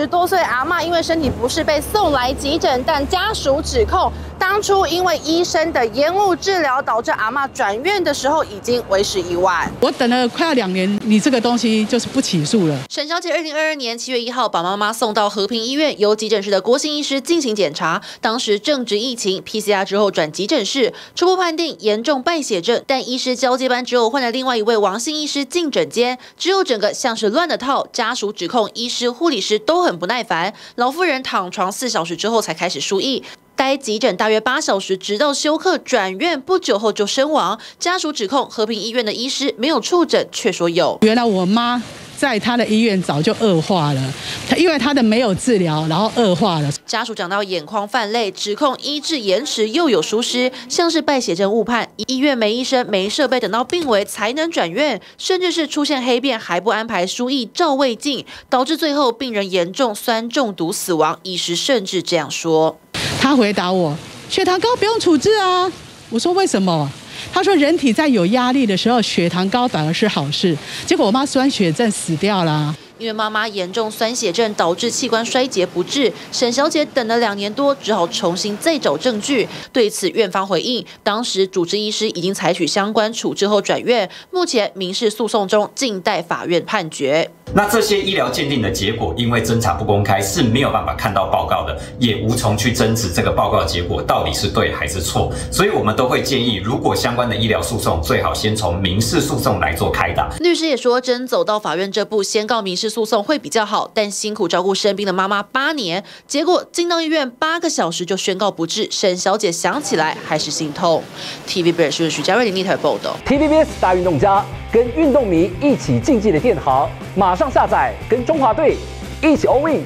十多岁阿妈因为身体不适被送来急诊，但家属指控当初因为医生的延误治疗，导致阿妈转院的时候已经为时已晚。我等了快要两年，你这个东西就是不起诉了。沈小姐二零二二年七月一号把妈妈送到和平医院，由急诊室的郭姓医师进行检查，当时正值疫情，PCR 之后转急诊室，初步判定严重败血症，但医师交接班之后换了另外一位王姓医师进诊间，之后整个像是乱了套，家属指控医师、护理师都很很不耐烦，老妇人躺床四小时之后才开始输液。待急诊大约八小时，直到休克转院不久后就身亡。家属指控和平医院的医师没有触诊，却说有。原来我妈。在他的医院早就恶化了，他因为他的没有治疗，然后恶化了。家属讲到眼眶泛泪，指控医治延迟又有疏失，像是败血症误判，医院没医生没设备，等到病危才能转院，甚至是出现黑便还不安排输液照胃镜，导致最后病人严重酸中毒死亡。医师甚至这样说：他回答我，血糖高不用处置啊。我说为什么？他说：“人体在有压力的时候，血糖高反而是好事。”结果我妈酸血症死掉了。因为妈妈严重酸血症导致器官衰竭不治，沈小姐等了两年多，只好重新再找证据。对此，院方回应：当时主治医师已经采取相关处置后转院，目前民事诉讼中，静待法院判决。那这些医疗鉴定的结果，因为侦查不公开，是没有办法看到报告的，也无从去争执这个报告结果到底是对还是错。所以，我们都会建议，如果相关的医疗诉讼，最好先从民事诉讼来做开打。律师也说，真走到法院这步，先告民事诉讼会比较好。但辛苦照顾生病的妈妈八年，结果进到医院八个小时就宣告不治，沈小姐想起来还是心痛。TVBS 徐佳瑞的立台报道。TVBS 大运动家跟运动迷一起竞技的电行马。上下载，跟中华队一起 all in。